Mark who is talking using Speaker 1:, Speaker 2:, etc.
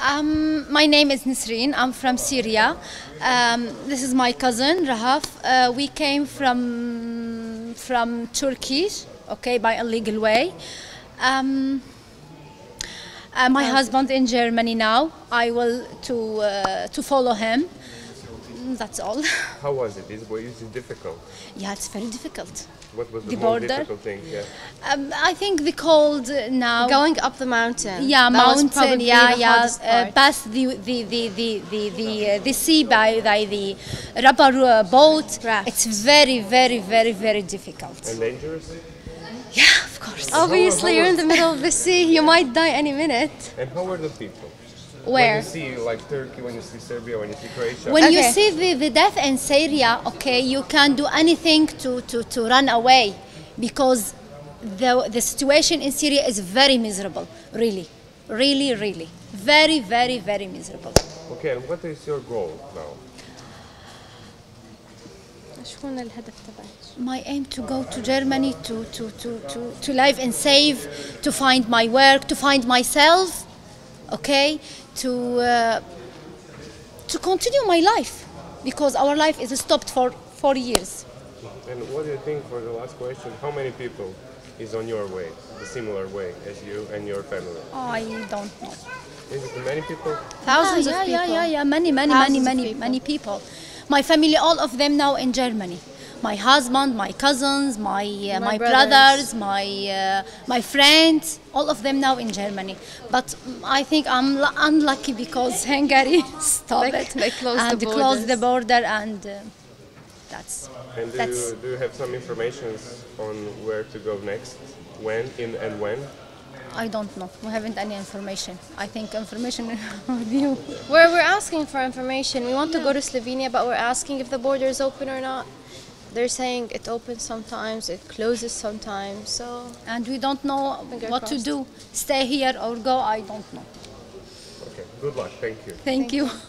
Speaker 1: Um, my name is Nisreen. I'm from Syria. Um, this is my cousin Rahaf. Uh, we came from from Turkey, okay, by a legal way. Um, uh, my husband in Germany now. I will to uh, to follow him. That's all.
Speaker 2: How was it? Is, was it difficult?
Speaker 1: yeah, it's very difficult.
Speaker 2: What was the,
Speaker 1: The
Speaker 2: most
Speaker 1: border?
Speaker 2: difficult thing? Yeah.
Speaker 1: Um, I think the cold now.
Speaker 3: Going up the mountain.
Speaker 1: Yeah,
Speaker 3: That
Speaker 1: mountain.
Speaker 3: probably
Speaker 1: Yeah,
Speaker 3: the
Speaker 1: yeah.
Speaker 3: hardest
Speaker 1: Uh, past the the the the the the, uh, the sea by, by the rubber uh, boat.
Speaker 3: Raft.
Speaker 1: It's very very very very difficult.
Speaker 2: And dangerous?
Speaker 1: Yeah, of course.
Speaker 3: Obviously, you're in the middle of the sea. You might die any minute.
Speaker 2: And how were the people? When
Speaker 3: Where?
Speaker 2: you see like Turkey, when you see Serbia, when you see Croatia.
Speaker 1: When you
Speaker 3: Okay.
Speaker 1: see the, the death in Syria, okay, you can do anything to, to, to run away because the, the situation in Syria is very miserable, really, really, really. Very, very, very miserable.
Speaker 2: okay, and what is your goal now?
Speaker 3: شكون الهدف تبعك؟
Speaker 1: My aim to go to Germany to, to, to, to, to live and save, to find my work, to find myself, okay, To, uh, to continue my life because our life is stopped for four years.
Speaker 2: And what do you think for the last question? How many people is on your way, the similar way as you and your family?
Speaker 1: I don't know.
Speaker 2: Is it many people?
Speaker 3: Thousands
Speaker 1: yeah,
Speaker 3: of
Speaker 1: yeah,
Speaker 3: people.
Speaker 1: Yeah, yeah, many, many,
Speaker 3: Thousands
Speaker 1: many, many,
Speaker 3: people.
Speaker 1: many people. My family, all of them now in Germany. My husband, my cousins, my uh,
Speaker 3: My
Speaker 1: my,
Speaker 3: brothers.
Speaker 1: brothers, my uh, my friends, all of them now in Germany. But I think I'm lu- unlucky because Hungary stopped
Speaker 3: They-
Speaker 1: it
Speaker 3: they closed
Speaker 1: and
Speaker 3: the
Speaker 1: closed the border, and uh, that's
Speaker 2: And do
Speaker 1: that's.
Speaker 2: you, do you have some information on where to go next? When, in, and when?
Speaker 1: I don't know. We haven't any information. I think information with you.
Speaker 3: Where we're asking for information. We want to go to Slovenia, but we're asking if the border is open or not. They're saying it opens sometimes, it closes sometimes. So
Speaker 1: And we don't know
Speaker 3: Finger
Speaker 1: what to do. Stay here or go. I don't know.
Speaker 2: Okay, good luck. Thank you.
Speaker 1: Thank you.